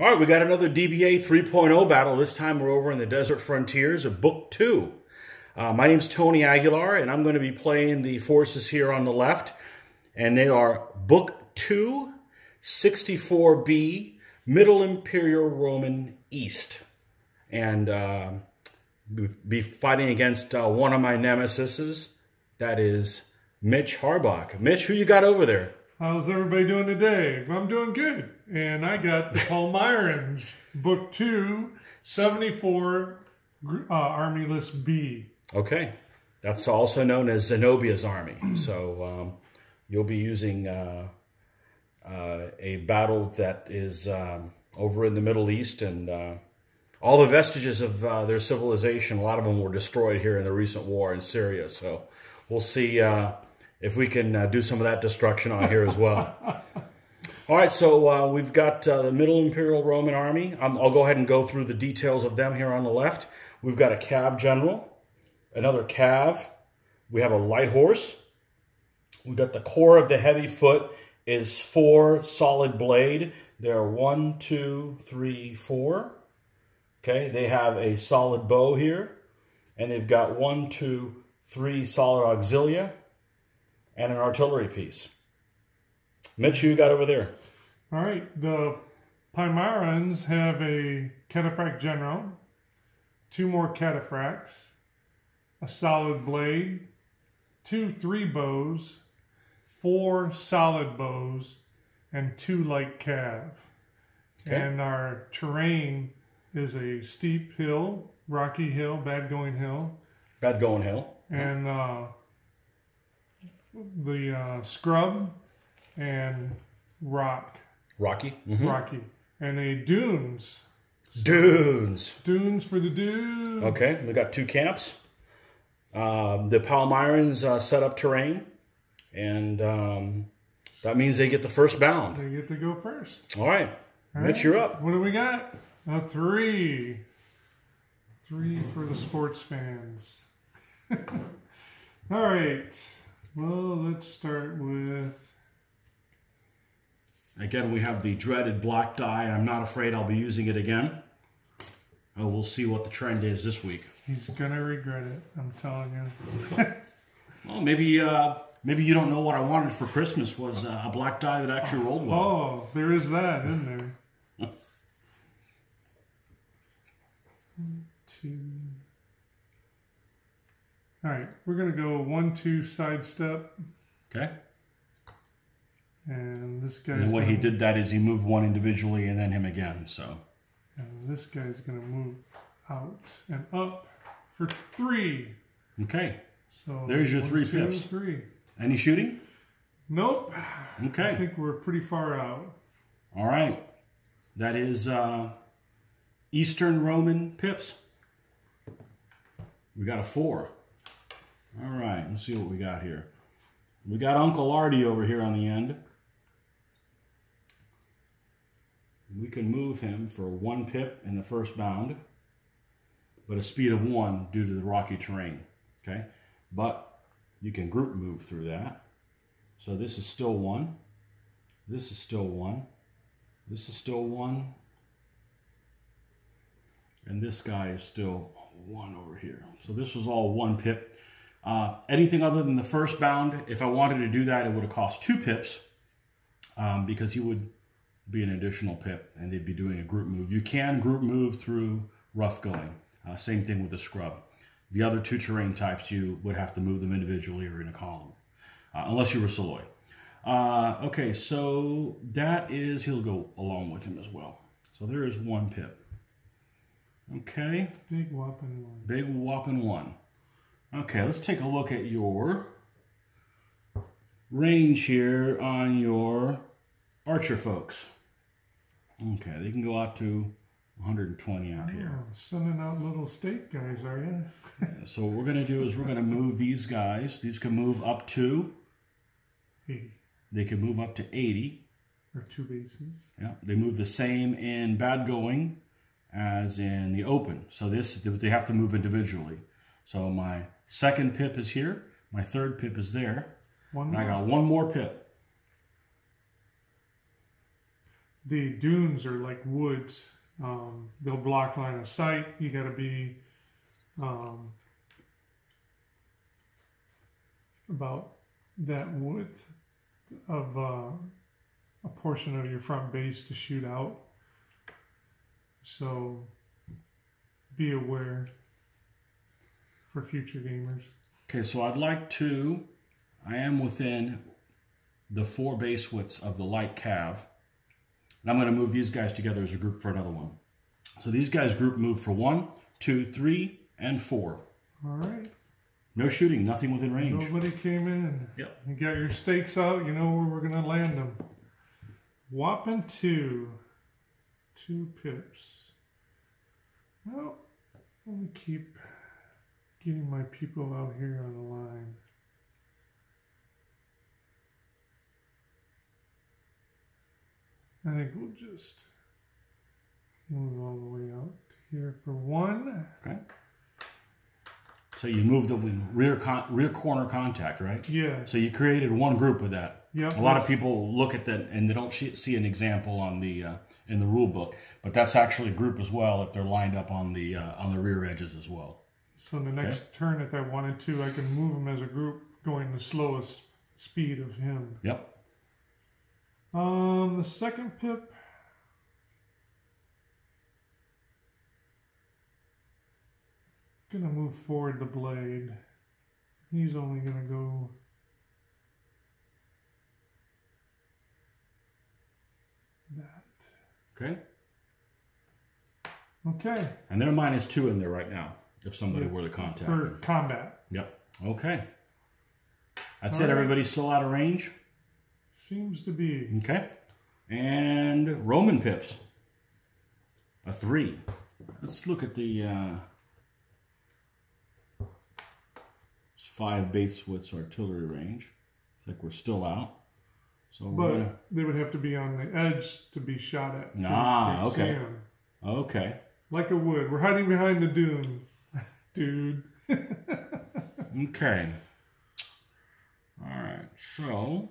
All right, we got another DBA 3.0 battle. This time we're over in the Desert Frontiers of Book 2. Uh, my name's Tony Aguilar, and I'm going to be playing the forces here on the left. And they are Book 2, 64B, Middle Imperial Roman East. And uh, be fighting against uh, one of my nemesises, that is Mitch Harbach. Mitch, who you got over there? How's everybody doing today? I'm doing good. And I got the Palmyrans, Book 2, 74, uh, Army List B. Okay. That's also known as Zenobia's army. so um, you'll be using uh, uh, a battle that is um, over in the Middle East and uh, all the vestiges of uh, their civilization, a lot of them were destroyed here in the recent war in Syria. So we'll see uh, if we can uh, do some of that destruction on here as well. All right, so uh, we've got uh, the Middle Imperial Roman Army. Um, I'll go ahead and go through the details of them here on the left. We've got a cav general, another cav. We have a light horse. We've got the core of the heavy foot is four solid blade. There are one, two, three, four. Okay, they have a solid bow here. And they've got one, two, three solid auxilia and an artillery piece. Mitch, you got over there? All right. The Palmyrans have a cataphract general, two more cataphracts, a solid blade, two three bows, four solid bows, and two light cav. Okay. And our terrain is a steep hill, rocky hill, bad going hill. Bad going hill. And uh, the uh, scrub and rock. Rocky. Mm-hmm. Rocky. And a dunes. Dunes. Dunes for the dunes. Okay, we got two camps. Uh, the Palmyrans uh, set up terrain, and um, that means they get the first bound. They get to go first. All right. All Mitch, right. you're up. What do we got? A three. Three for the sports fans. All right. Well, let's start with. Again, we have the dreaded black die. I'm not afraid I'll be using it again. Oh, we'll see what the trend is this week. He's gonna regret it. I'm telling you. well, maybe uh, maybe you don't know what I wanted for Christmas was uh, a black die that actually rolled well. Oh, there is that, isn't there? Two. All right, we're going to go one, two, sidestep. Okay. And this guy. And the way he did that is he moved one individually and then him again. So. And this guy's going to move out and up for three. Okay. So there's your one, three two, pips. Three. Any shooting? Nope. Okay. I think we're pretty far out. All right. That is uh, Eastern Roman pips. We got a four. All right, let's see what we got here. We got Uncle Artie over here on the end. We can move him for one pip in the first bound, but a speed of one due to the rocky terrain, okay? But you can group move through that. So this is still one. This is still one. This is still one. And this guy is still one over here. So this was all one pip. Uh, anything other than the first bound, if I wanted to do that, it would have cost two pips um, because he would be an additional pip and they'd be doing a group move. You can group move through rough going. Uh, same thing with the scrub. The other two terrain types, you would have to move them individually or in a column, uh, unless you were Psiloi. Uh, okay, so that is, he'll go along with him as well. So there is one pip. Okay. Big whopping one. Big whopping one. Okay, let's take a look at your range here on your archer folks. Okay, they can go out to 120 out here. Oh, sending out little state guys, are you? yeah, so what we're going to do is we're going to move these guys. These can move up to 80. They can move up to 80. Or two bases. Yeah, they move the same in bad going as in the open. So this, they have to move individually. So my second pip is here. My third pip is there. One I got one more pip. The dunes are like woods. Um, they'll block line of sight. You got to be um, about that width of uh, a portion of your front base to shoot out. So be aware for future gamers. Okay, so I'd like to, I am within the four base widths of the light cav. And I'm going to move these guys together as a group for another one. So these guys group move for one, two, three, and four. All right. No shooting, nothing within range. Nobody came in and Yep. you got your stakes out. You know where we're going to land them. Whopping two. Two pips. Well, let me keep getting my people out here on the line. I think we'll just move all the way out here for one. Okay. So you moved the rear con- rear corner contact, right? Yeah. So you created one group with that. Yep. A lot of people look at that and they don't sh- see an example on the uh, in the rule book, but that's actually a group as well if they're lined up on the uh, on the rear edges as well. So in the next turn, if I wanted to, I can move them as a group going the slowest speed of him. Yep. Um, the second pip. Gonna move forward the blade. He's only gonna go. That. Okay. Okay. And they're minus two in there right now. If somebody Yeah. were to contact. For them. combat. Yep. Okay. That's All it. right. Everybody's still out of range. Seems to be. Okay. And Roman pips. A three. Let's look at the uh, five base widths artillery range. I think we're still out. So But gonna, they would have to be on the edge to be shot at. Ah, okay. 'em. okay. Like a wood. We're hiding behind the dune, dude. Okay. All right. So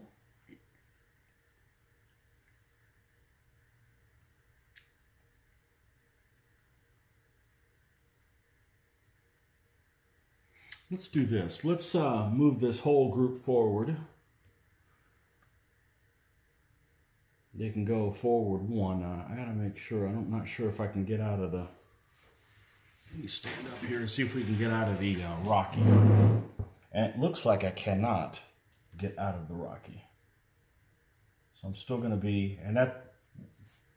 let's do this. Let's uh, move this whole group forward. They can go forward one. Uh, I gotta make sure. I'm not sure if I can get out of the. Let me stand up here and see if we can get out of the uh, rocky. And it looks like I cannot get out of the Rocky. So I'm still going to be, and that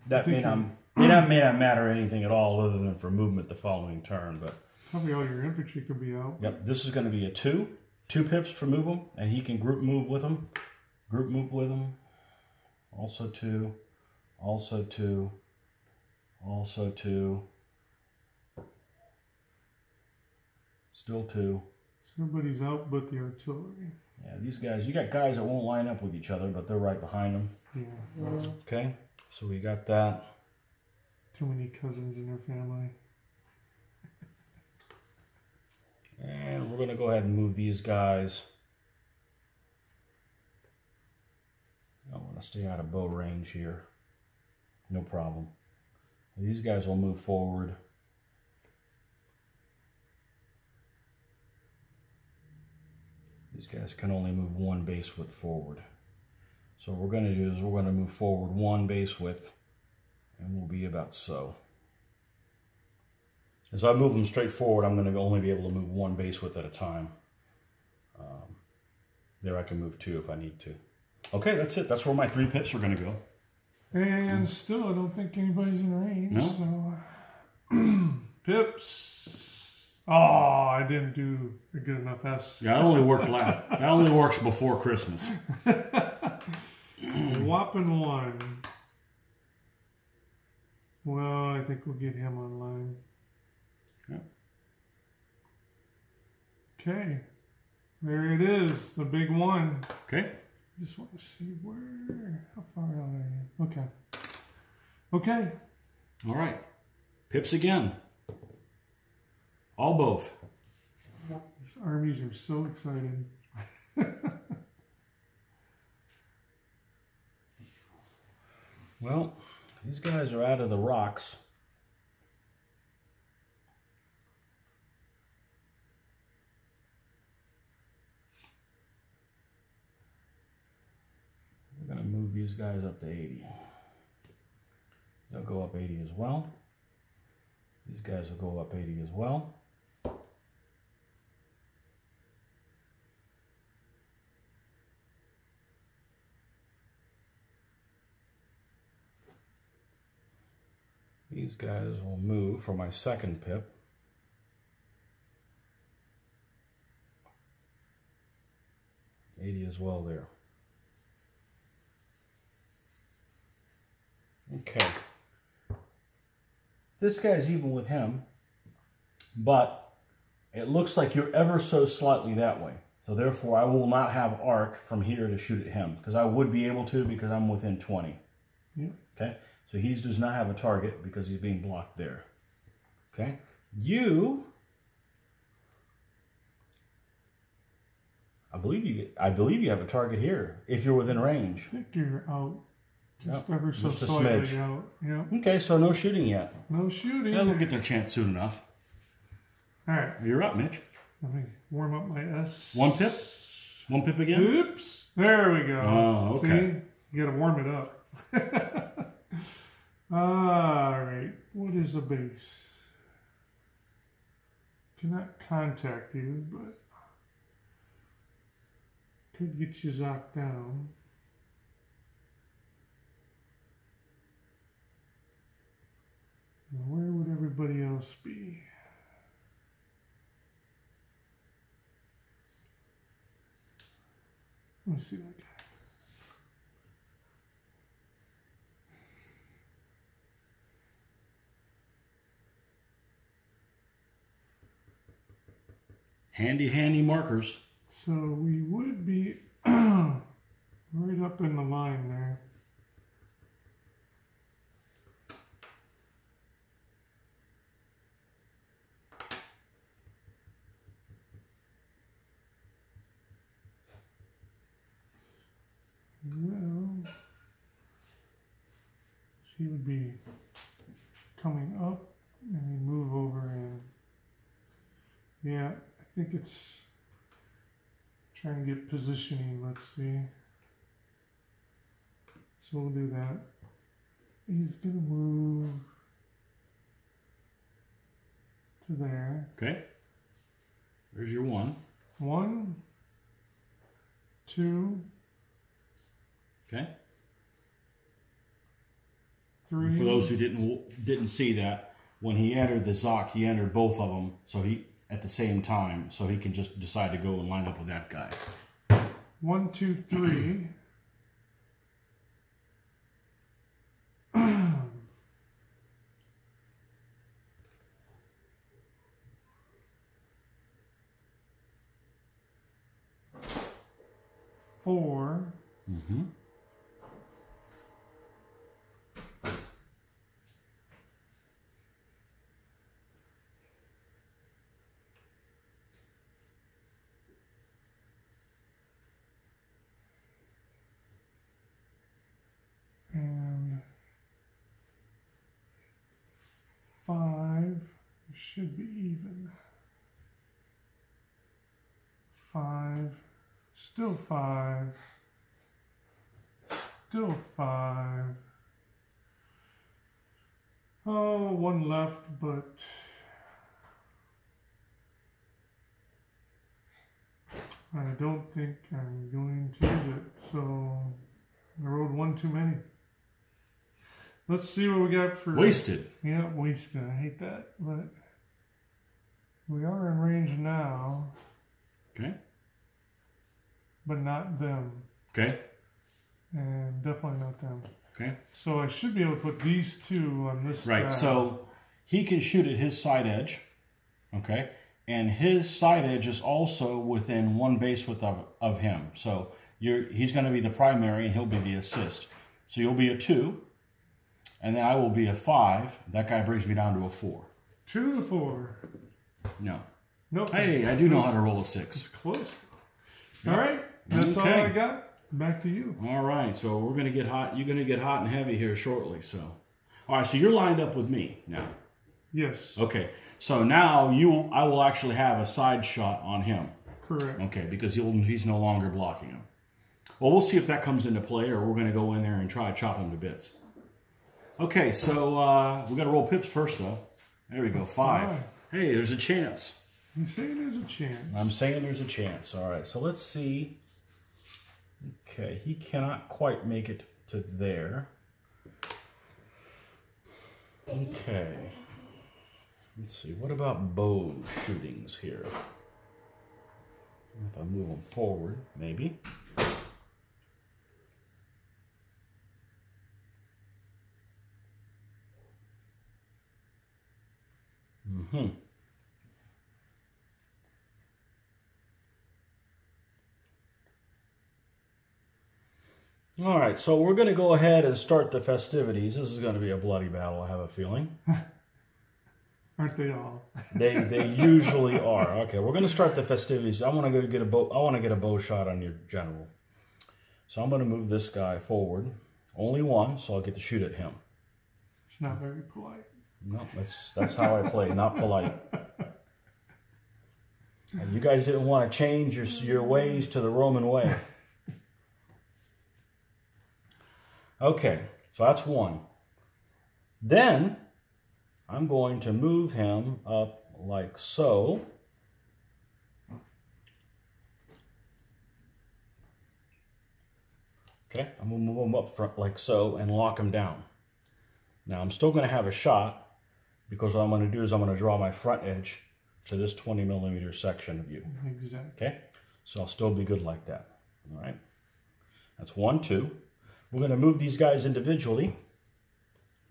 that may not, may not may not matter anything at all other than for movement the following turn. But Probably all your infantry could be out. yep, this is going to be a two, two pips for move them, and he can group move with them, group move with them. Also two, also two, also two, still two. So everybody's out but the artillery. Yeah, these guys, you got guys that won't line up with each other, but they're right behind them. Yeah. Okay, so we got that. Too many cousins in their family. And we're going to go ahead and move these guys. I want to stay out of bow range here. No problem. These guys will move forward. These guys can only move one base width forward. So what we're going to do is we're going to move forward one base width and we'll be about so. As I move them straight forward, I'm going to only be able to move one base width at a time. Um, there I can move two if I need to. Okay, that's it. That's where my three pips are going to go. And still, I don't think anybody's in range. No? So, pips. Oh, I didn't do a good enough S. Yeah, that only worked. La- that only works before Christmas. Whopping one. Well, I think we'll get him online. Yep. Okay. There it is, the big one. Okay. Just want to see where, how far out I am. Okay. Okay. All right. Pips again. All both. These armies are so excited. Well, These guys are out of the rocks. We're going to move these guys up to 80. They'll go up 80 as well. These guys will go up 80 as well. These guys will move for my second pip. Eighty as well there. Okay. This guy's even with him, but it looks like you're ever so slightly that way. So therefore, I will not have arc from here to shoot at him because I would be able to because I'm within 20. Yeah. Okay. So he does not have a target because he's being blocked there. Okay. You, I believe you. I believe you have a target here if you're within range. You're uh, out. Just Yep, ever so just a slightly smidge. out. Yeah. Okay, so no shooting yet. No shooting. Yeah, they'll get their chance soon enough. All right. You're up, Mitch. Let me warm up my S. One pip. One pip again. Oops. There we go. Oh, okay. See? You got to warm it up. All right. What is a base? Cannot contact you, but could get you zocked down. Now, where would everybody else be? Let me see that guy. Handy, handy markers. So we would be right up in the line there. Well, she would be coming up and we move over and yeah, I think it's trying to get positioning, let's see. So we'll do that. He's gonna move to there. Okay. There's your one. One, two, Okay. Three. For those who didn't didn't see that, when he entered the Zoc, he entered both of them, so he at the same time, so he can just decide to go and line up with that guy. One, two, three. Four. Mm-hmm. and five should be even. Five, still five, still five. Oh, one left, but I don't think I'm going to use it. So I rolled one too many. Let's see what we got for Wasted. Yeah, wasted. I hate that, but we are in range now, Okay. but not them, Okay. and definitely not them. Okay. So I should be able to put these two on this. Right. guy. So he can shoot at his side edge. Okay. And his side edge is also within one base width of, of him. So you're he's going to be the primary and he'll be the assist. So you'll be a two, and then I will be a five. That guy brings me down to a four. two to four. No. Nope. Hey, I do know how to roll a six. It's close. All right, that's all I got. Back to you. All right, so we're gonna get hot. You're gonna get hot and heavy here shortly. So All right, so you're lined up with me now. Yes, Okay, so now you, I will actually have a side shot on him. correct. Okay, because he'll, he's no longer blocking him. Well, we'll see if that comes into play, or we're going to go in there and try to chop him to bits. Okay, so uh, we got to roll pips first, though. There we go, five. Hey, there's a chance. You say there's a chance. I'm saying there's a chance. All right, so let's see. Okay, he cannot quite make it to there. Okay. Let's see. What about bow shootings here? If I move them forward, maybe. Hmm. All right, so we're going to go ahead and start the festivities. This is going to be a bloody battle, I have a feeling. Aren't they all? They they usually are. Okay, we're going to start the festivities. I want to go get a bow. I want to get a bow shot on your general. So I'm going to move this guy forward. Only one, so I'll get to shoot at him. It's not very polite. No, that's that's how I play, not polite. And you guys didn't want to change your your ways to the Roman way. Okay, so that's one. Then I'm going to move him up like so. Okay, I'm going to move him up front like so and lock him down. Now I'm still going to have a shot because what I'm going to do is I'm going to draw my front edge to this 20 millimeter section of you. Exactly. Okay, so I'll still be good like that. All right, that's one, two. We're going to move these guys individually.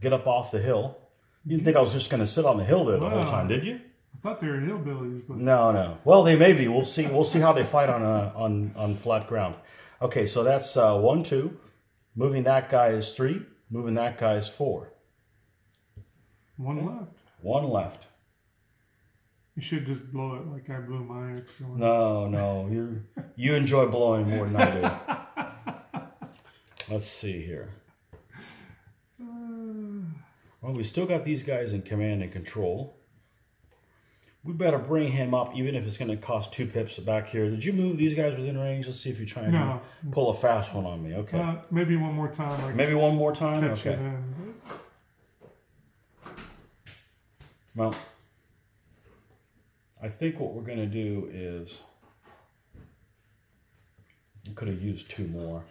Get up off the hill. You didn't think I was just going to sit on the hill there the whole time, did you? I thought they were hillbillies, but No, no. Well, they may be. We'll see. We'll see how they fight on a, on on flat ground. Okay, so that's uh, one, two. Moving that guy is three. Moving that guy is four. One left. One left. You should just blow it like I blew my extra one. No, no. You you enjoy blowing more than I do. Let's see here. Uh, Well, we still got these guys in command and control. We better bring him up, even if it's going to cost two pips back here. Did you move these guys within range? Let's see if you try and No. pull a fast one on me. Okay. uh, maybe one more time. Maybe one more time. Okay. it in. Well, I think what we're going to do is. I could have used two more.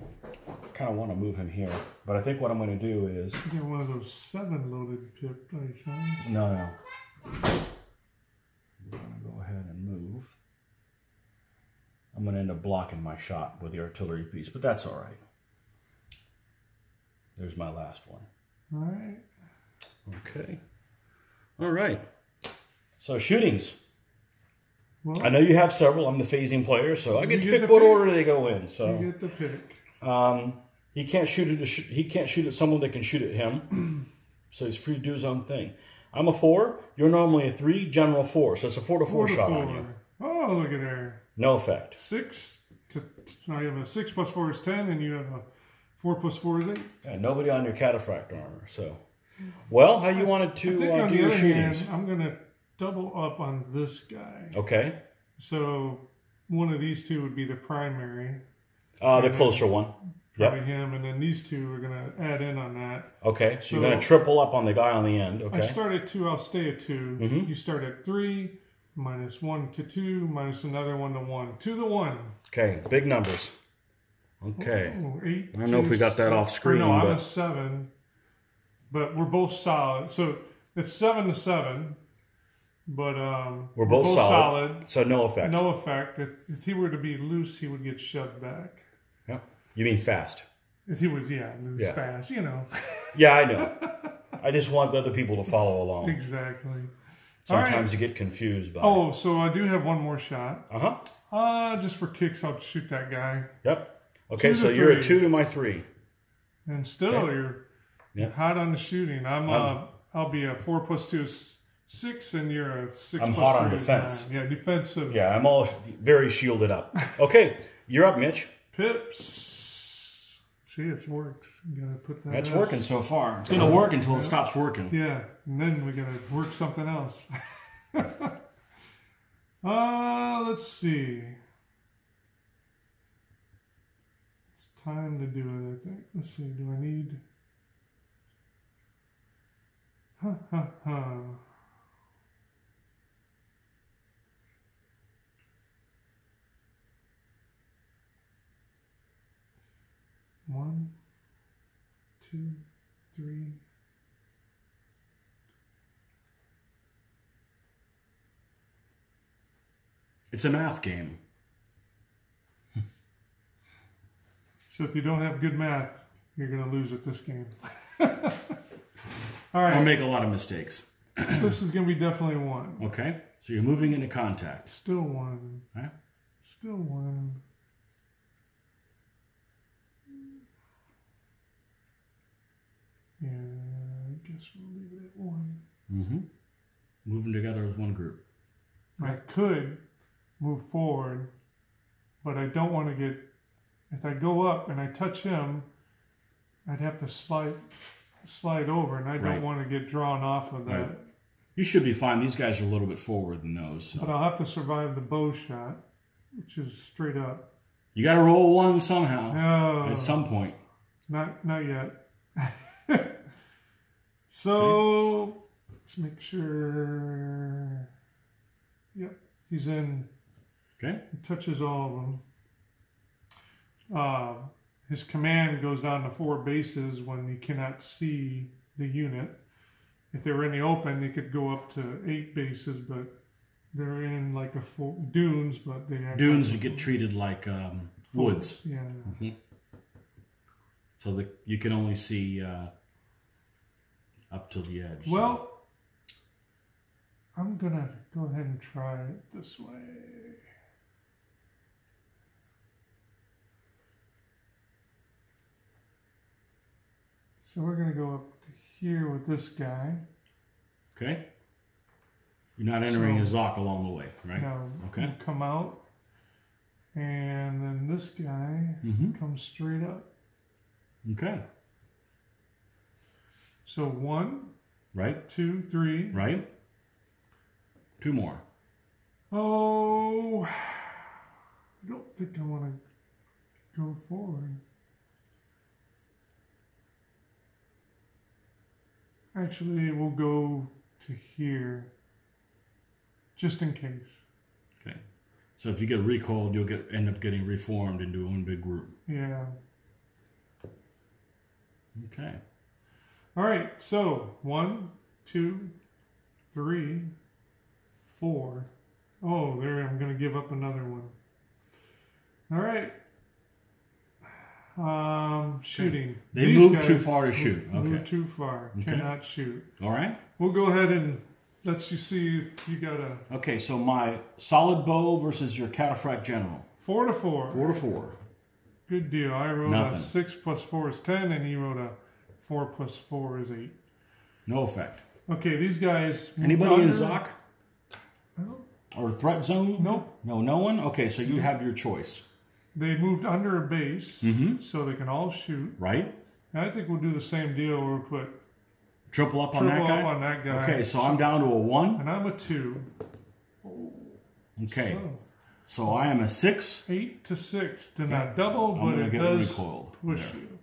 I kind of want to move him here, but I think what I'm going to do is. Get one of those seven loaded pip dice, huh? No, no. I'm going to go ahead and move. I'm going to end up blocking my shot with the artillery piece, but that's all right. There's my last one. All right. Okay. All right. So shootings. Well, I know you have several. I'm the phasing player, so I get to get pick what pick. order they go in. you So get the pick. um, he can't shoot at a sh- he can't shoot at someone that can shoot at him. so he's free to do his own thing. I'm a four. You're normally a three. General four. So it's a four to four, Four to shot four. on you. Oh, look at there. No effect. Six. To, now you have a six plus four is ten, and you have a four plus four is eight. And nobody on your cataphract armor. So, well, how you wanted I to think uh, on do the your other shootings? hand, I'm going to double up on this guy. Okay. So one of these two would be the primary, Uh, the closer one. Yep. him, and then these two are going to add in on that. Okay. So, you're So- going to triple up on the guy on the end. I Okay. start at two, I'll stay at 2 Mhm. You start at three, minus one to two, minus another one to one. Two to the one. Okay. Big numbers. Okay. Oh, eight. I don't know if two, we got that se- off or screen, No, I'm a but- seven, but we're both solid. So it's seven to seven, but um, We're both solid. solid. So no effect. No effect. If, if he were to be loose, he would get shoved back. Yeah. You mean fast? If he was, yeah, loose Yeah. fast, you know. Yeah, I know. I just want other people to follow along. exactly. All right. Sometimes you get confused by. Oh, so I do have one more shot. Uh huh. Uh, just for kicks, I'll shoot that guy. Yep. Okay, Two so you're a two to my three. And still, Okay. you're Yeah. hot on the shooting. I'm, uh, I'll be a four plus two is six, and you're a 6 I'm hot on defense. nine. Yeah, defensive. Yeah, I'm all very shielded up. Okay, you're up, Mitch. Pips. See it's worked. You gotta put that. That's working so far. It's going to work until it stops working. Yeah, and then we gotta work something else. uh, let's see. It's time to do it, I think. Let's see, do I need. Ha ha ha. One, two, three. It's a math game. So if you don't have good math, you're going to lose at this game. All Or right, make a lot of mistakes. this is going to be definitely one. Okay? So you're moving into contact. Still one. Huh? Still one. Yeah, I guess we'll leave it at one. Mm-hmm. Moving together as one group. I could move forward, but I don't want to get. If I go up and I touch him, I'd have to slide slide over, and I don't Right. want to get drawn off of that. Right. You should be fine. These guys are a little bit forward than those. so. But I'll have to survive the bow shot, which is straight up. You got to roll one somehow No, at some point. not not yet. so let's make sure. Yep, he's in. Okay? He touches all of them. Uh, his command goes down to four bases when he cannot see the unit. If they were in the open, they could go up to eight bases, but they're in like a four, dunes. But they Dunes, you get treated like um, woods. Yeah. So that you can only see uh, up to the edge. so- Well, I'm gonna go ahead and try it this way. So we're gonna go up to here with this guy. Okay? You're not entering So- a Zoc along the way, right? Now Okay. come out, and then this guy Mm-hmm. comes straight up. Okay. So one, Right? two, three. Right? Two more. Oh, I don't think I want to go forward. Actually, we'll go to here, just in case. Okay. So if you get recalled, you'll get end up getting reformed into one big group. Yeah. Okay. All right. So one, two, three, four. Oh, there. I'm going to give up another one. All right. Um, shooting. They These moved too far to shoot. Okay. too far. Okay. Cannot shoot. All right. We'll go ahead and let you see if you got a Okay, so my solid bow versus your cataphract general. four to four. Four to four. Good deal. I wrote Nothing. a six plus four is ten, and he wrote a four plus four is eight. No effect. Okay, these guys. Anybody in under- Zoc? No. Or threat zone? Nope. No, no one? Okay, so you have your choice. They moved under a base, Mm-hmm. so they can all shoot. Right? And I think we'll do the same deal. We'll put Triple up on triple that up guy? on that guy. Okay, so I'm down to a one. and I'm a two. Okay, So, so I am a six. eight to six. Did not double, I'm but gonna it get does recoiled. push there. you.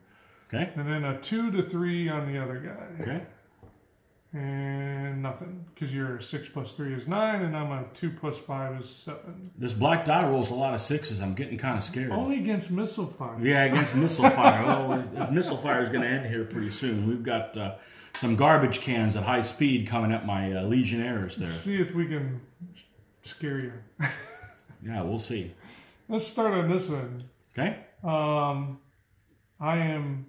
Okay, And then a two to three on the other guy. okay. And nothing, because you're a six plus three is nine, and I'm a two plus five is seven. This black die rolls a lot of sixes. I'm getting kind of scared. Only against missile fire. Yeah, against missile fire. Well, missile fire is going to end here pretty soon. We've got uh, some garbage cans at high speed coming at my uh, legionnaires there. See if we can scare you. Yeah, we'll see. Let's start on this one. Okay. Um, I am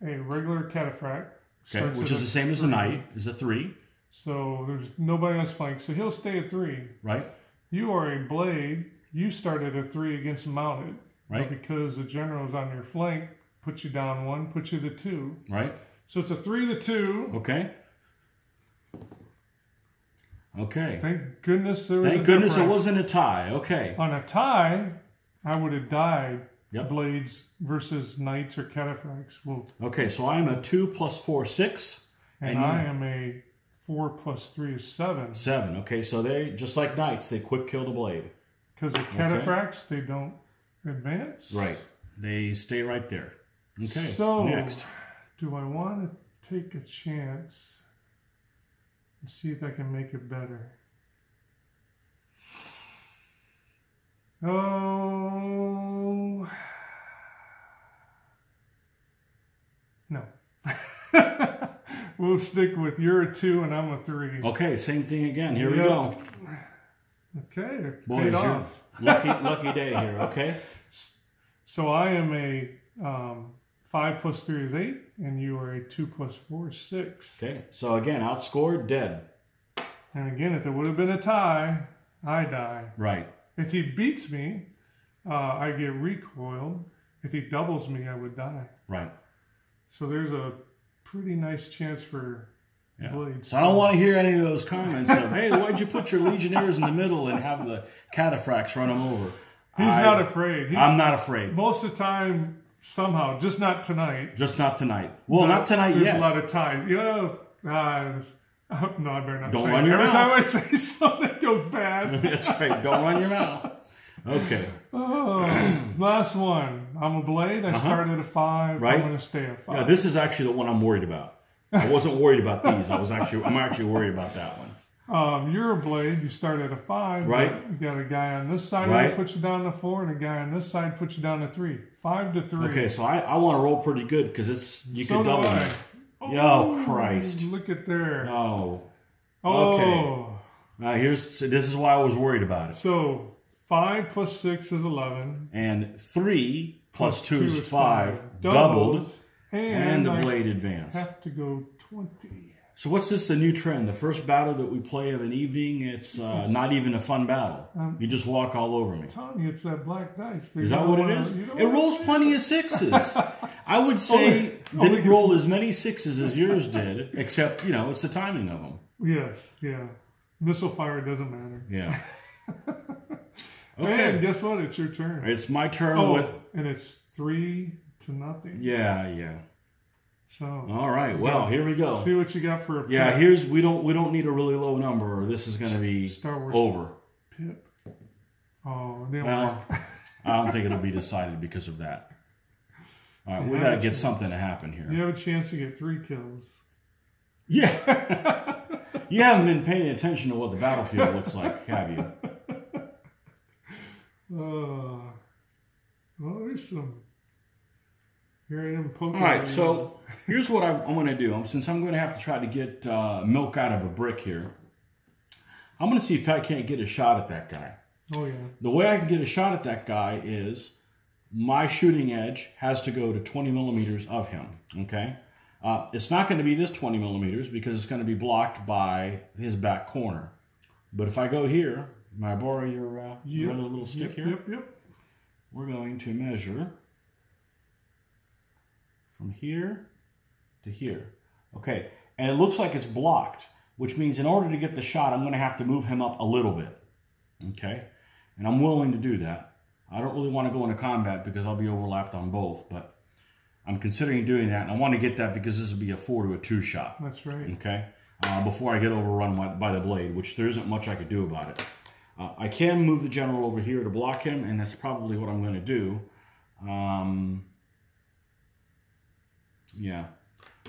a regular cataphract. Okay, Starts which at is a the same as a three. knight, is a three, So there's nobody on his flank, so he'll stay at three. right? You are a blade. You started at a three against mounted. Right. But because the general's on your flank, put you down one, put you to two. Right? So it's a three to two. Okay. Okay. Thank goodness there was Thank a goodness it difference. wasn't a tie. Okay. On a tie, I would have died Yep. blades versus knights or cataphracts. Well, Okay, so I'm a two plus four, six, and, And I am a four plus three is seven. seven. Okay, so they just like knights, they quick kill the blade. Because the cataphracts, they don't advance. Right. They stay right there. Okay. So, next. do I want to take a chance and see if I can make it better? Oh. No. we'll stick with you're a two and I'm a three. Okay, same thing again. Here we go. Okay, Boys, off. lucky lucky day here, okay? So I am a um, five plus three is eight, and you are a two plus four is six. Okay. So again, outscored, dead. And again, if it would have been a tie, I die. Right. If he beats me, uh, I get recoiled. If he doubles me, I would die. Right. So there's a pretty nice chance for Yeah. So I don't want to hear any of those comments of, hey, why'd you put your legionnaires in the middle and have the cataphracts run them over? He's I- not afraid. He, I'm not afraid. most of the time, somehow, just not tonight. Just not tonight. Well, not tonight There's yet. a lot of ties. You know, uh, oh, no, I better not Don't run it. your Every mouth. time I say something that goes bad. That's right. Don't run your mouth. Okay. Oh, last one. I'm a blade. I started at a five. Uh-huh. Right. I'm going to stay at five. Yeah, this is actually the one I'm worried about. I wasn't worried about these. I was actually I'm actually worried about that one. Um, you're a blade. You start at a five. Right. You got a guy on this side Right. that puts you down to four, and a guy on this side puts you down to three. Five to three. Okay, so I, I want to roll pretty good because it's you So can double I. Oh, Christ. Look at there. Oh. oh. okay. Now here's this is why I was worried about it. So five plus six is eleven. And three plus two, is is five, doubled, Doubles, and the I blade advance. have to go twenty. So what's this the new trend? The first battle that we play of an evening, it's uh, not even a fun battle. Um, You just walk all over me. You, it's that black dice. Is that what it is? It rolls plenty of sixes. I would say Only- didn't roll as many sixes as yours did, except you know it's the timing of them. Yes, yeah. Missile fire doesn't matter. Yeah. And Okay, guess what? It's your turn. it's my turn Oh, with and it's three to nothing. yeah, yeah. So All right, well here we go. see what you got for a Yeah, pip. here's we don't we don't need a really low number, or this is going to be Star Wars over. pip. Oh, Well, I don't think it'll be decided because of that. All right, we got to get something to happen here. you have a chance to get three kills. Yeah. you haven't been paying attention to what the battlefield looks like, have you? Uh, well, there's some. Here I am poking. All right, so here's what I'm, I'm going to do. Since I'm going to have to try to get uh, milk out of a brick here, I'm going to see if I can't get a shot at that guy. Oh yeah. The way I can get a shot at that guy is my shooting edge has to go to 20 millimeters of him. Okay, uh, it's not going to be this 20 millimeters because it's going to be blocked by his back corner. But if I go here, may I borrow your, uh, Yep. little stick Yep, here? Yep, yep. We're going to measure from here to here. Okay, and it looks like it's blocked, which means in order to get the shot, I'm going to have to move him up a little bit. Okay, and I'm willing to do that. I don't really want to go into combat because I'll be overlapped on both, but I'm considering doing that, and I want to get that because this will be a four to a two shot. That's right. Okay, uh, before I get overrun by, by the blade, which there isn't much I could do about it. Uh, I can move the general over here to block him, and that's probably what I'm going to do. Um, yeah,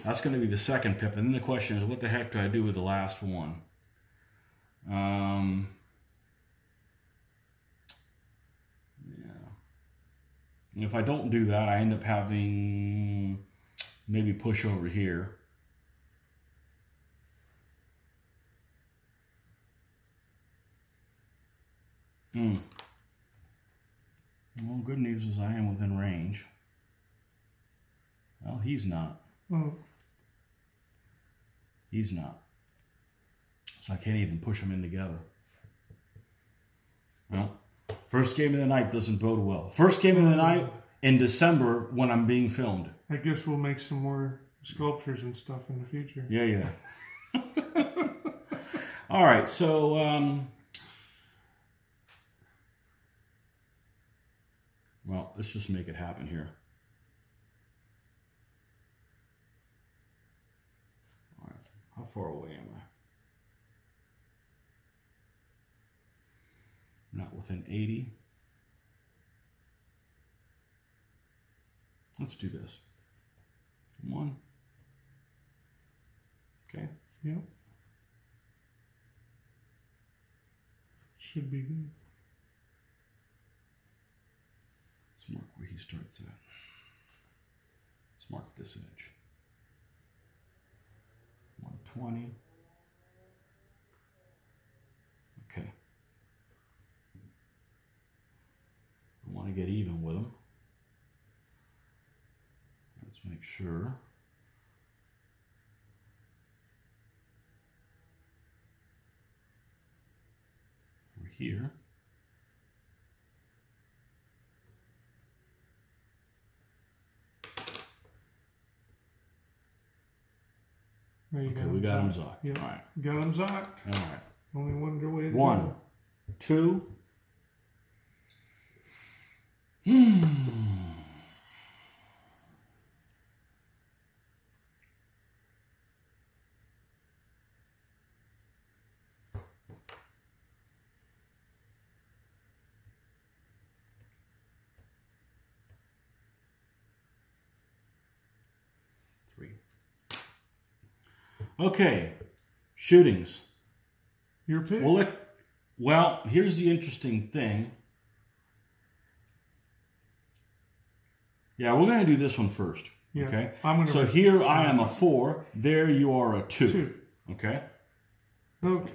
that's going to be the second pip, and then the question is, what the heck do I do with the last one? Um, yeah, and if I don't do that, I end up having maybe push over here. Hmm. Well, good news is I am within range. Well, he's not. Oh, He's not. So I can't even push them in together. Well, first game of the night doesn't bode well. First game of the night in December when I'm being filmed. I guess we'll make some more sculptures and stuff in the future. Yeah, yeah. All right, so um, Well, let's just make it happen here. All right. How far away am I? Not within 80. Let's do this. One. Okay. Yep. Should be good. Let's mark where he starts at. Let's mark this edge. 120. Okay. I want to get even with him. Let's make sure. We're here. There you Okay, go. we got them Zoc. Yep. All right. Got them Zoc. All right. Only one good way to One, two. Three. Okay, shootings. Your pick. Well, let, well, here's the interesting thing. Yeah, we're going to do this one first. Yeah, Okay. I'm gonna so re- here I am a four. There you are a two. Two. Okay. Okay.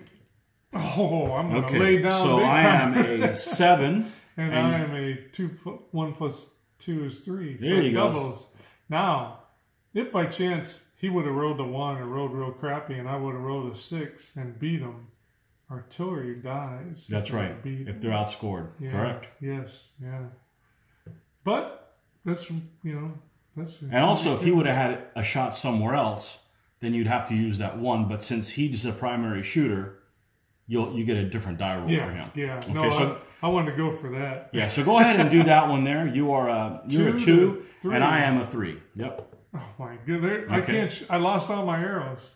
Oh, I'm gonna Okay. lay down so I am a seven. and, and- I am a two. One plus two is three. There so you go. Now, if by chance he would have rolled a one or rolled real crappy, and I would have rolled a six and beat him, artillery dies. That's if right. If they're outscored, Yeah, correct. Yes. Yeah. But that's you know that's. And also, if he would have had a shot somewhere else, then you'd have to use that one. But since he's the primary shooter, you'll you get a different die roll Yeah. for him. Yeah. Okay, no, so- I, I wanted to go for that. Yeah, so go ahead and do that one there. You are a you're Two a two, and I am a three. Yep. Oh my goodness! I Okay. can't. Sh- I lost all my arrows.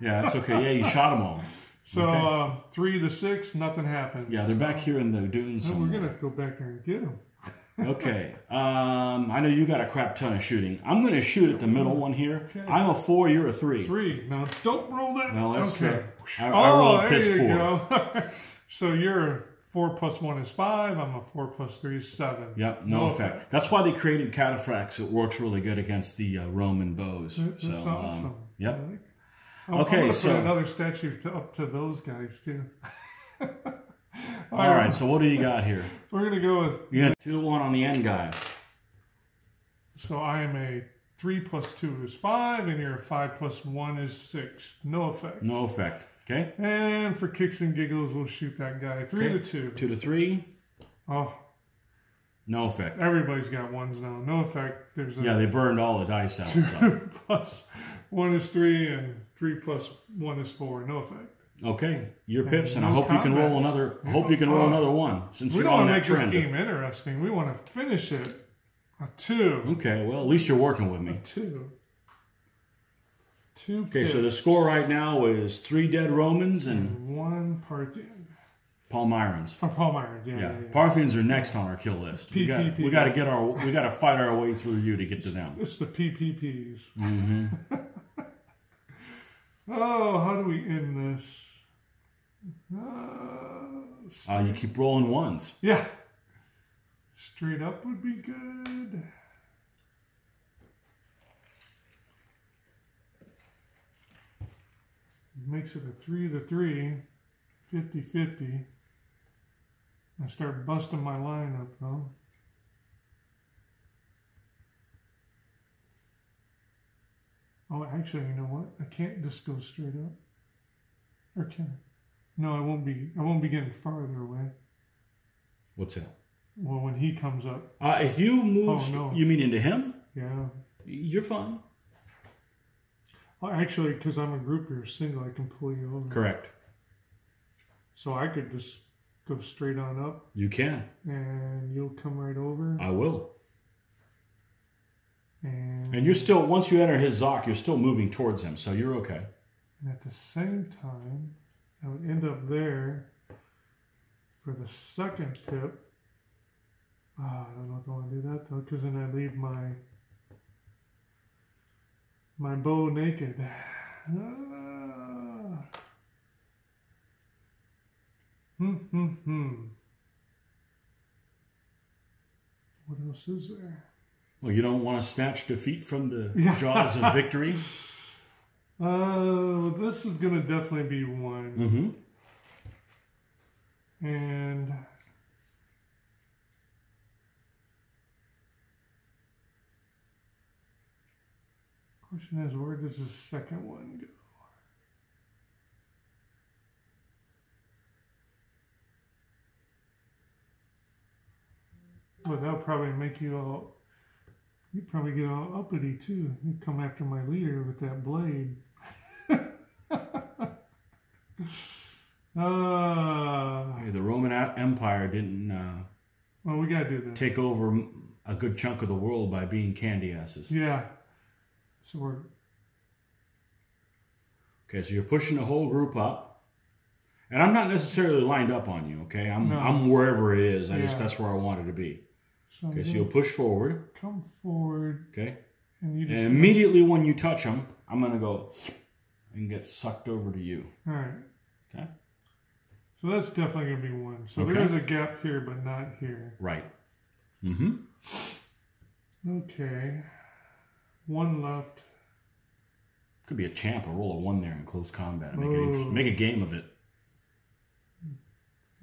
Yeah, that's okay. Yeah, you shot them all. So Okay. um, three to six, nothing happened. Yeah, they're back here in the dunes. So we're somewhere. gonna go back there and get them. Okay. Um, I know you got a crap ton of shooting. I'm going to shoot at the middle one here. Okay. I'm a four. You're a three. Three. Now don't roll that. Well, that's okay. the, I, I oh, rolled piss you four. go. so you're four plus one is five. I'm a four plus three is seven. Yep, no, effect. That's why they created cataphracts. It works really good against the uh, Roman bows. That- That's so, awesome. um, yep. Like- I'm- Okay, I'm so- another statue to, up to those guys too. All right. So what do you got here? We're gonna go with. You got two one on the end guy. So I am a three plus two is five, and you're a five plus one is six. No effect. No effect. Okay. And for kicks and giggles, we'll shoot that guy. Three Okay. to two. Two to three. Oh, No effect. everybody's got ones now. No effect. There's Yeah, they burned all the dice out. So. two plus one is three, and three plus one is four. No effect. Okay, your pips, and I no hope you can roll another. I hope you can roll another one since We you're don't on want to make this game interesting. We want to finish it. A two. Okay, well at least you're working with A me. two. Two. Okay, so the score right now is three dead Romans and one Parthian. Palmyrans. Oh, Palmyra. Yeah, Yeah, yeah, yeah. Parthians are next on our kill list. We got, we got to get our we got to fight our way through you to get to them. It's the PPPs. Mm-hmm. Oh, how do we end this? Uh, Uh, you keep rolling ones. yeah. Straight up would be good. Makes it a 3 to 3, 50 50. I start busting my line up though. Oh, actually, you know what? I can't just go straight up. Or can I? No, I won't be. I won't be getting farther away. What's that? Well, when he comes up, Uh, if you move, Oh, no. you mean into him? yeah. You're fine. Well, actually, because I'm a group or single, I can pull you over. Correct. So I could just go straight on up, You can. and you'll come right over. I will. And, And you're still once you enter his zoc, you're still moving towards him, so you're okay. and at the same time, I would end up there for the second pip. Ah, I don't know if I want to do that though, because then I leave my my bow naked. Ah. Hmm, hmm, hmm. What else is there? Well, you don't want to snatch defeat from the Yeah. jaws of victory. Uh, this is gonna definitely be one. Mm-hmm. And question is, where does the second one go? Well, that'll probably make you all. You probably get all uppity too. You come after my leader with that blade. Ah. Hey, the Roman Empire didn't uh, Well, we gotta do this. take over a good chunk of the world by being candy asses. Yeah. So we're Okay, so you're pushing the whole group up, and I'm not necessarily lined up on you. Okay, I'm No. I'm wherever it is. I just that's where I wanted to be. so Okay, so you'll push forward. come forward Okay, and you just and immediately when you touch them, I'm gonna go and get sucked over to you. all right. Okay. So that's definitely gonna be one. So Okay. there is a gap here, but not here. Right. Mm-hmm. Okay. One left. Could be a champ, a roll of one there in close combat. Make, Ooh. it, oh. make a game of it.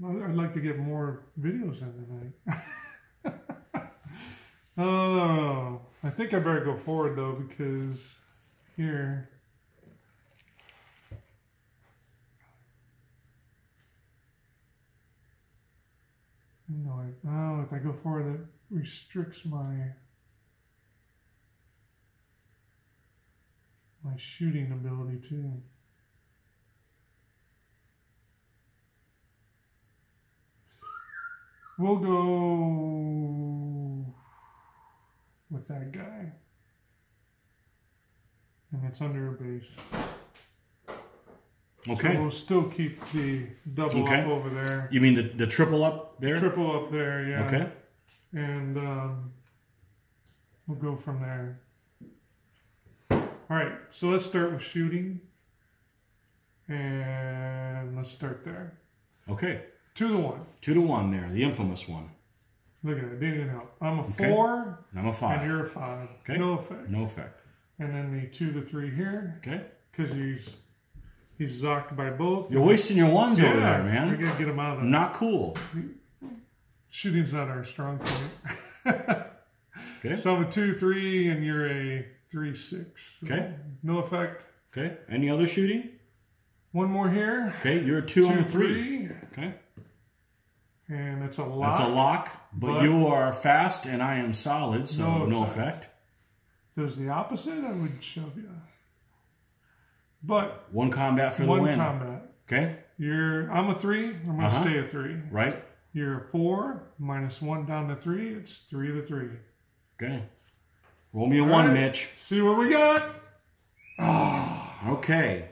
I'd like to get more videos in tonight. oh, I think I better go forward though because here. No, I, oh, if I go forward, that restricts my my shooting ability too. We'll go with that guy. And it's under a base. Okay. So we'll still keep the double Okay. up over there. You mean the, the triple up there? Triple up there, yeah. Okay. And um, we'll go from there. All right, so let's start with shooting. And let's start there. Okay. Two to one. Two to one there, the infamous one. Look at it, didn't help. I'm a Okay. four, And I'm a five. and you're a five. Okay. No effect. No effect. And then the two to three here, Okay. because he's he's zocked by both. You're wasting your ones yeah, over there, We man. gotta get him out of there. Not cool. Shooting's not our strong point. Okay. so I'm a two three, and you're a three six. Okay. No effect. Okay. Any other shooting? One more here. Okay. You're a two, on the three. three, Okay. and it's a lot. That's a lock, but, But- you are fast and I am solid, so No no, effect. effect. There's the opposite, I would shove you. But One combat for the one win. combat. Okay. You're I'm a three. I'm gonna Uh-huh. stay a three. Right. You're a four minus one down to three. It's three to three. Okay. Roll me a one, right. Mitch. See what we got. Ah. Okay.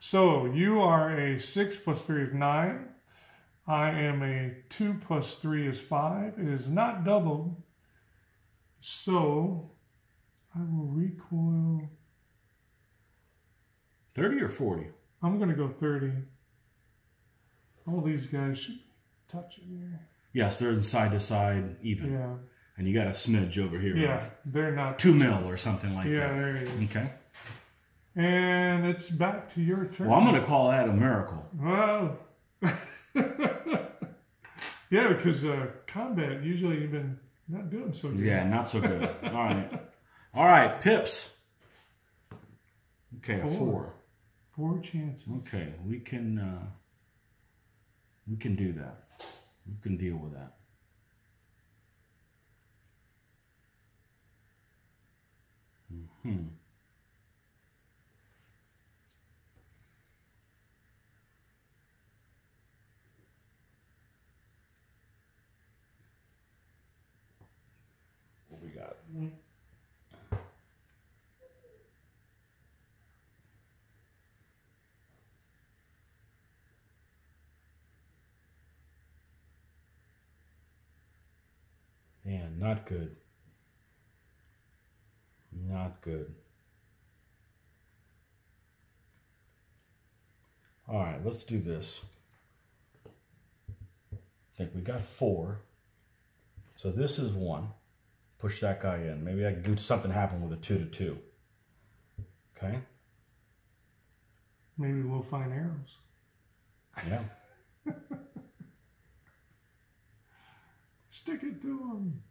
So you are a six plus three is nine. I am a two plus three is five. It is not doubled. So I will recoil. 30 or 40? I'm gonna go thirty. All these guys should be touching here. Yes, they're side to side even. Yeah. And you got a smidge over here. Yeah. They're not. Two mil or something like Yeah, that. there you go. Okay. And it's back to your turn. Well, I'm going to call that a miracle. Well, yeah, because uh, combat usually you've been not doing so good. Yeah, not so good. All right. All right, pips. Okay, a Four. four. Four chances. Okay, we can uh, we can do that. We can deal with that. Hmm. What we got? Mm -hmm. Man, not good. Not good. All right, let's do this. I think we got four. So this is one. Push that guy in. Maybe I can do something happen with a two to two. Okay. Maybe we'll find arrows. Yeah. Stick it to him.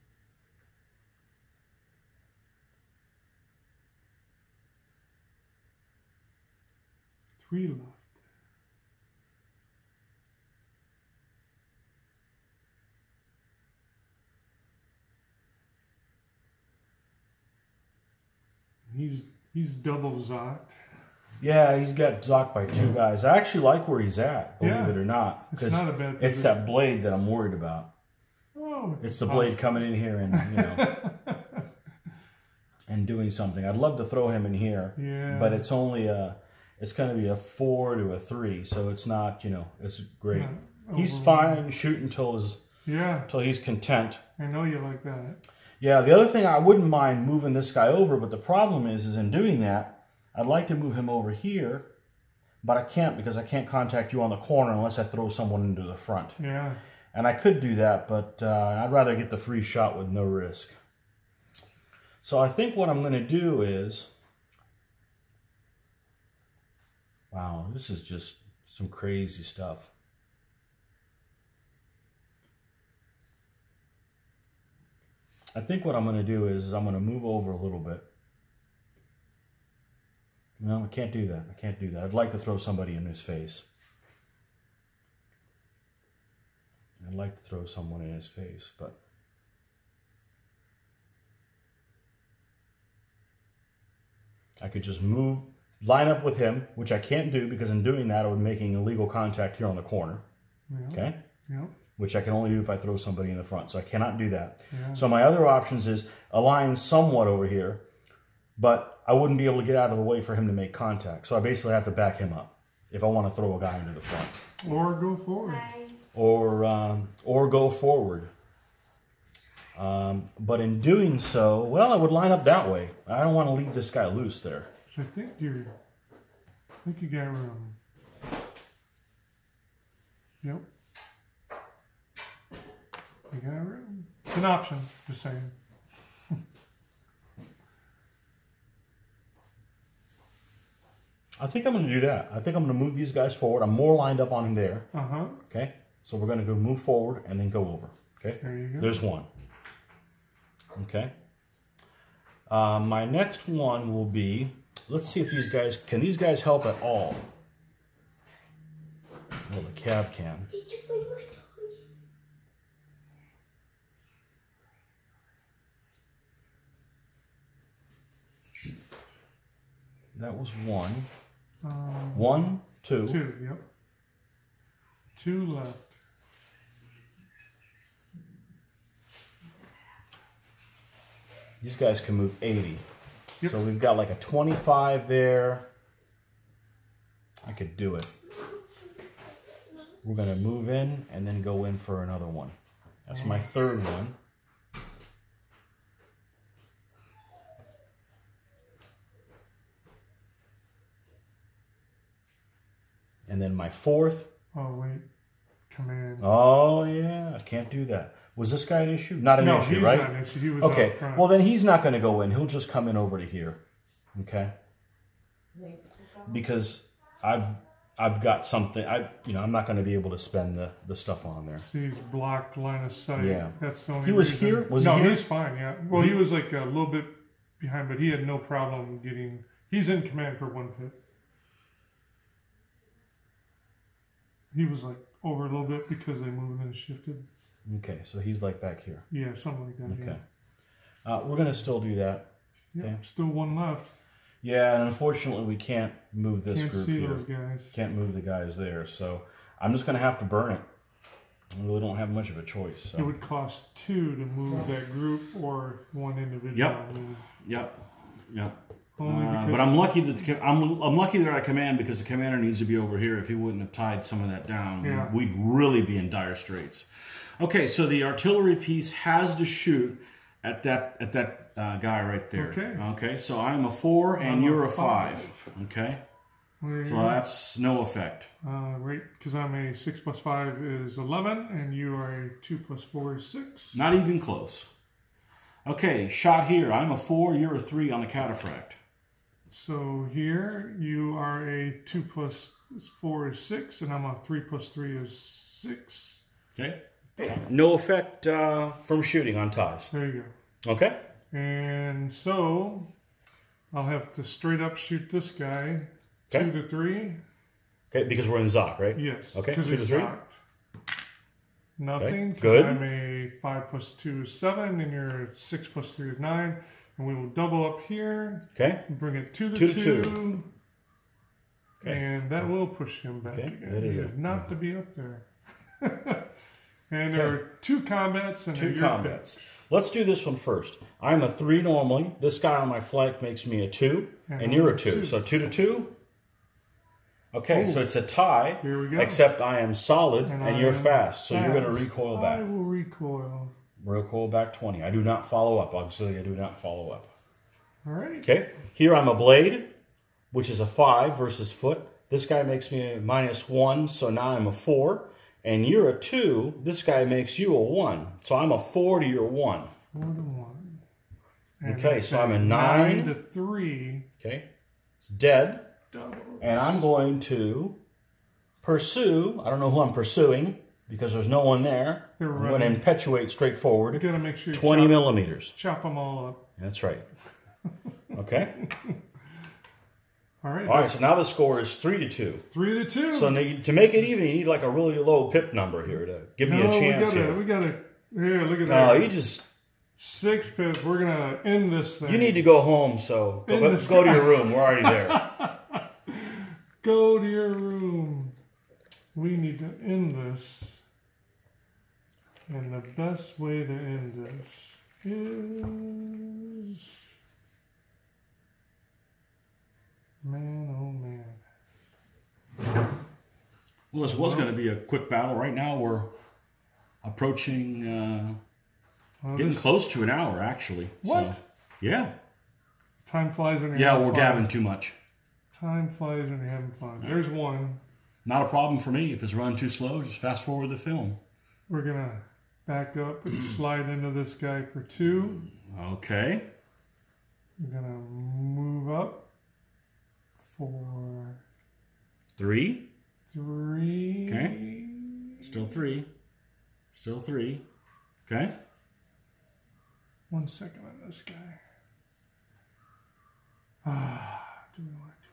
Left. He's he's double zocked. Yeah, he's got zocked by two guys. I actually like where he's at, believe Yeah. it or not. It's not a bad It's that blade that I'm worried about. Oh, It's the blade coming in here and you know and doing something. I'd love to throw him in here, Yeah. but it's only a it's going to be a four to a three, so it's not you know it's great. Not He's fine. Shoot until his Yeah, until he's content. I know you like that. Yeah, the other thing I wouldn't mind moving this guy over, but the problem is, is in doing that, I'd like to move him over here, but I can't because I can't contact you on the corner unless I throw someone into the front. Yeah. And I could do that, but uh, I'd rather get the free shot with no risk. So I think what I'm going to do is, wow, this is just some crazy stuff. I think what I'm going to do is, is I'm going to move over a little bit. No, I can't do that. I can't do that. I'd like to throw somebody in his face. I'd like to throw someone in his face, but I could just move, line up with him, which I can't do because in doing that, I would be making illegal contact here on the corner. Yeah. Okay, Yeah. which I can only do if I throw somebody in the front. So I cannot do that. Yeah. So my other options is align somewhat over here, but I wouldn't be able to get out of the way for him to make contact. So I basically have to back him up if I want to throw a guy into the front. Or go forward. or um, or go forward. Um, but in doing so, well, I would line up that way. I don't want to leave this guy loose there. So I think you're. I think you got room. Yep. You got room. It's an option. Just saying. I think I'm going to do that. I think I'm going to move these guys forward. I'm more lined up on him there. Uh huh. Okay, so we're going to go move forward and then go over. Okay, There you go. there's one. Okay. Uh, my next one will be. Let's see if these guys can. These guys help at all? Well, the cab can. Did you bring my toys? That was one. Um, One, two. two. Yep. Two left. These guys can move 80. Yep. So we've got like a 25 there. I could do it. We're going to move in and then go in for another one. That's my third one. And then my fourth. Oh wait. Command. Oh, yeah. I can't do that. Was this guy an issue? Not an no, issue, he's right? not an issue. He was Okay, well then he's not going to go in. He'll just come in over to here. Okay, because I've I've got something. I you know I'm not going to be able to spend the the stuff on there. See, he's blocked line of sight. Yeah. That's the only He was reason. here? Was he no, he's fine. Yeah. Well, he was like a little bit behind, but he had no problem getting. He's in command for one pip. He was like over a little bit because they moved and shifted. Okay, so he's like back here. Yeah, something like that. Okay, uh, we're going to still do that. Yeah. Okay. Still one left. Yeah, and unfortunately we can't move this Can't group see here. those guys. Can't move the guys there. So I'm just going to have to burn it. I really don't have much of a choice. It would cost two to move that group or one individual. Yep. Yep. Yep. Only Uh, because but I'm lucky that the, I'm I'm lucky they're at command because the commander needs to be over here. If he wouldn't have tied some of that down, Yeah. we'd really be in dire straits. Okay, so the artillery piece has to shoot at that at that uh, guy right there. Okay. Okay. So I'm a four and I'm you're a a five. Okay. Where- So that's no effect. Uh, right, because I'm a 6 plus 5 is 11, and you are a 2 plus 4 is 6. Not even close. Okay, shot here. I'm a four. You're a three on the cataphract. So here you are a 2 plus 4 is 6, and I'm a 3 plus 3 is 6. Okay. No effect uh, from shooting on ties. There you go. Okay. And so I'll have to straight up shoot this guy. Okay. 2 to 3. Okay, because we're in Zoc, right? Yes. Okay, two to three. Nothing. Nothing. 'cause good. I'm a 5 plus 2 is 7, and you're 6 plus 3 is 9. And we will double up here. Okay. Bring it to the Two two, to two. Okay. and that will push him back Okay, that is He not to be up there. and there are two combats and Two combats. Let's do this one first. I'm a three normally. This guy on my flank makes me a two, And and you're a two. two. So two to two. Okay, Ooh. so oh, it's a tie. Here we go. Except I am solid And and, you're fast, so you're going to fast. recoil I back. will recoil. Recoil back 20. I do not follow up. Obviously, I do not follow up. All right. Okay, here I'm a blade, which is a five versus foot. This guy makes me a minus one, so now I'm a four. And you're a two. This guy makes you a one, so I'm a four to your one. Four to one. And Okay, so I'm a nine nine. to three. Okay, it's dead. Double. And I'm going to pursue. I don't know who I'm pursuing because there's no one there. They're I'm going to impetuate straight forward. You gotta make sure 20 chop, millimeters. chop them all up. That's right. Okay. All right. All right. So now the score is three to two. three to two. So to make it even, you need like a really low pip number here to give me no, a chance we gotta, here. we gotta. Here, look at that. No, you just Six pips. We're gonna end this thing. you need to go home. So go, go, go to your room. We're already there. Go to your room. We need to end this. And the best way to end this is. Man, oh man. Well, this was going to be a quick battle. Right now, we're approaching, uh, Well, getting this- close to an hour actually. What? So, yeah. time flies when you're Yeah, we're fun. gabbing too much. Time flies when you're having fun. There's one. Not a problem for me. If it's running too slow, just fast forward the film. We're gonna back up and slide into this guy for two. Okay. We're gonna move up for Three. three. Okay. Still three. Still three. Okay. One second on this guy. Ah, do we want to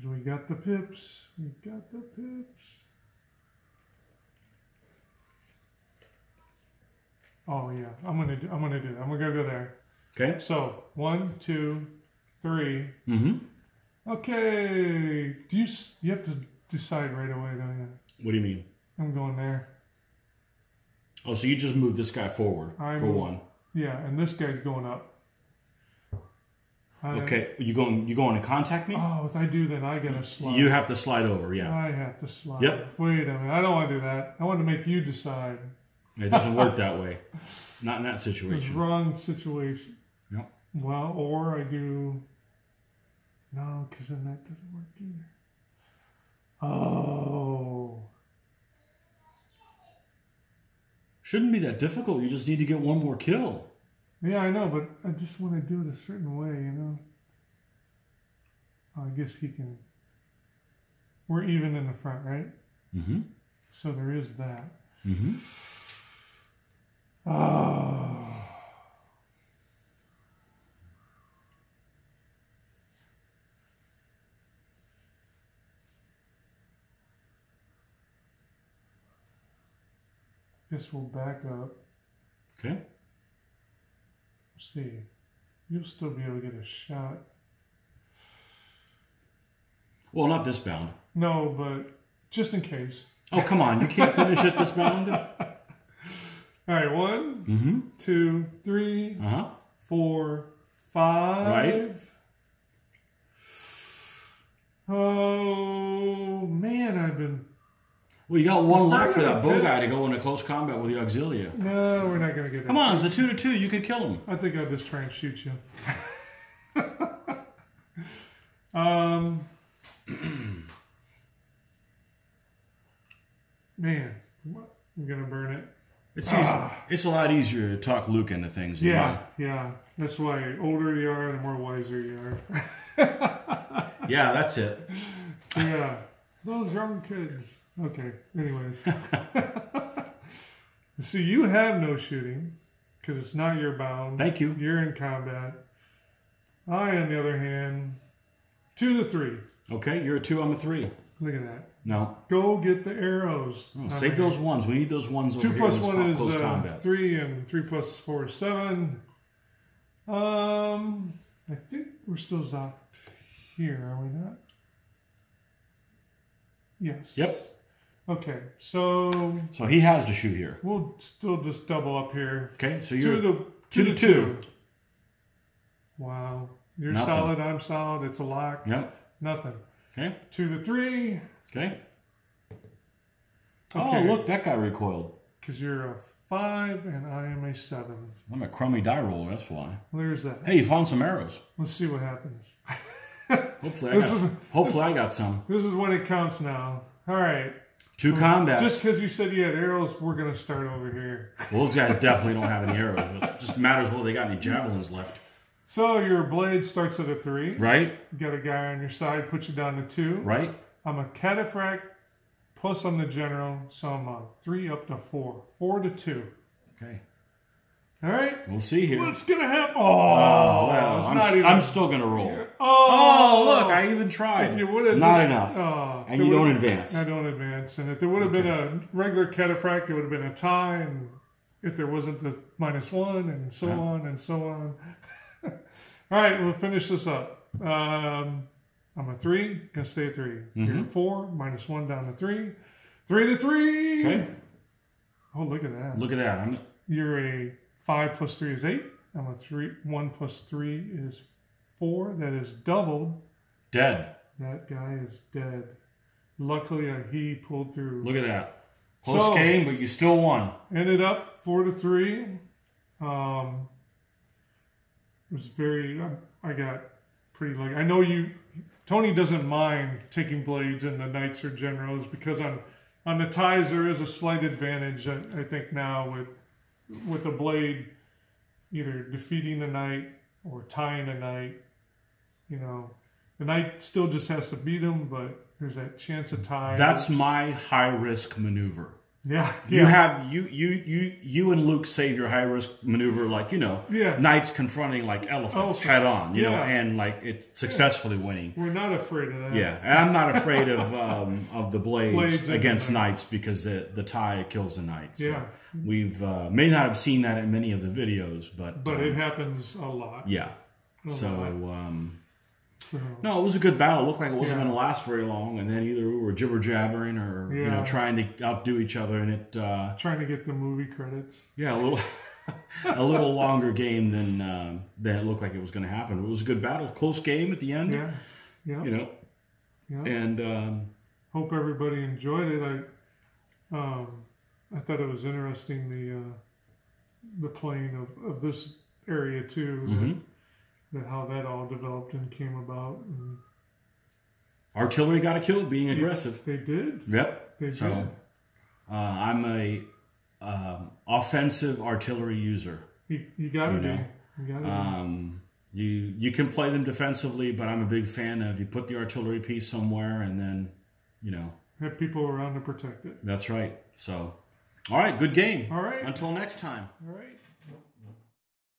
do anything? Because we got the pips. We got the pips. Oh yeah, I'm gonna do. I'm gonna do. that. I'm gonna go there. Okay. So one, two, three. Mm-hmm. Okay. Do you you have to decide right away, don't you? What do you mean? I'm going there. Oh, so you just moved this guy forward I for one. Yeah, and this guy's going up. I- Okay. You going? You going to contact me? Oh, if I do, then I get a slide. You have to slide over. Yeah. I have to slide. Yep. Wait a minute. I don't want to do that. I want to make you decide. It doesn't work that way. Not in that It's situation. wrong situation. Yep. Well, or I do. No, because then that doesn't work either. Oh. Shouldn't be that difficult. You just need to get one more kill. Yeah, I know, but I just want to do it a certain way, you know? I guess he can. We're even in the front, right? Mm-hmm. So there is that. Mm-hmm. Oh. Guess we'll back up. Okay. See, you'll still be able to get a shot. Well, not this bound. No, but just in case. Oh, come on. You can't finish it this bound? All right, one, Mm-hmm. two, three, Uh-huh. four, five. Right. Oh man, I've been. Well, you got one left for that bow guy to go into close combat with the auxilia. No, we're not gonna get Come on, it's a two to two. You could kill him. I think I'll just try and shoot you. um, man, what- I'm gonna burn it. It's easy. It's a lot easier to talk Luke into things. Yeah, yeah. That's why older you are, the more wiser you are. Yeah, that's it. yeah, those young kids. Okay. Anyways, so you have no shooting because it's not your bound. Thank you. You're in combat. I, on the other hand, two to three. Okay, you're a two. I'm a three. Look at that. No, Go get the arrows. Oh, save those ones. We need those ones Two plus one is uh, three, and three plus four is seven. Um, I think we're still zapped here, are we not? Yes. Yep. Okay, so So he has to shoot here. we'll still just double up here. Okay, so you're to two two to two. Wow, you're Nothing. solid. I'm solid. It's a lock. Yep. Nothing. Okay. Two to three. Okay. Oh, okay. Oh, look, that guy recoiled. Because you're a five and I am a seven. I'm a crummy die roller. That's why. There's that. Hey, you found some arrows. Let's see what happens. Hopefully, I This got. is- Some, hopefully, I got some. This is when it counts now. All right. Two mm-hmm. combat. Just because you said you had arrows, we're going to start over here. well, those guys definitely don't have any arrows. It just matters whether they got any javelins left, So your blade starts at a three. right? You got a guy on your side, puts you down to two. Right. I'm a cataphract plus I'm the general, so I'm a three up to four. Four to two. Okay. All right. We'll see here. What's going to happen? Oh, Oh, well, I'm, st-. I'm still gonna roll. Oh, Oh, look, I even If tried. you would have Not just, enough. Oh, And you don't advance. I don't advance. And if there would have been a regular cataphract, it would have been a tie. And if there wasn't the minus one, and so Yeah. on and so on. All right, we'll finish this up. Um, I'm a three, gonna stay at 3 You're a four, minus one down to three. Three to three. Okay. Oh, look at that. Look at that. I'm You're a five plus three is eight. I'm a three. One plus three is four. That is doubled. dead. That guy is dead. Luckily, uh, he pulled through. Look at that. Close So- game, but you still won. Ended up four to three. Um, it was very. I, I got pretty like. I know you. Tony doesn't mind taking blades in the knights or generals because on on the ties there is a slight advantage. I, I think now with with a blade, either defeating the knight or tying a knight. You know, the knight still just has to beat him, but there's that chance of tie. That's my high risk maneuver. yeah. You have you you you you and Luke save your high risk maneuver like you know Yeah. knights confronting like elephants Elephants. head on you know and like it's successfully winning. We're not afraid of that. Yeah, and I'm not afraid of um, of the blades, Blades and the against knights. knights because the the tie kills the knights. So Yeah. we've uh, may not have seen that in many of the videos, but But um, it happens a lot. yeah. A So lot. um, So, no, it was a good battle. It looked like it wasn't Yeah. going to last very long, and then either we were jibber jabbering or you know trying to outdo each other, and it uh, trying to get the movie credits. yeah a little a little longer game than um, than it looked like it was going to happen. It was a good battle, close game at the end. Yeah. Yeah. You know, yeah. and um, Hope everybody enjoyed it. I um, I thought it was interesting the uh, the playing of, of this area too. Mhm. That, how that all developed and came about. And artillery got a kill being aggressive. they did. Yep. They So did. uh, I'm a um, offensive artillery user. You, you got to be. You Um, you you can play them defensively, but I'm a big fan of you put the artillery piece somewhere and then you know. Have people around to protect it. that's right. So all right, good game. All right. Until next time. All right.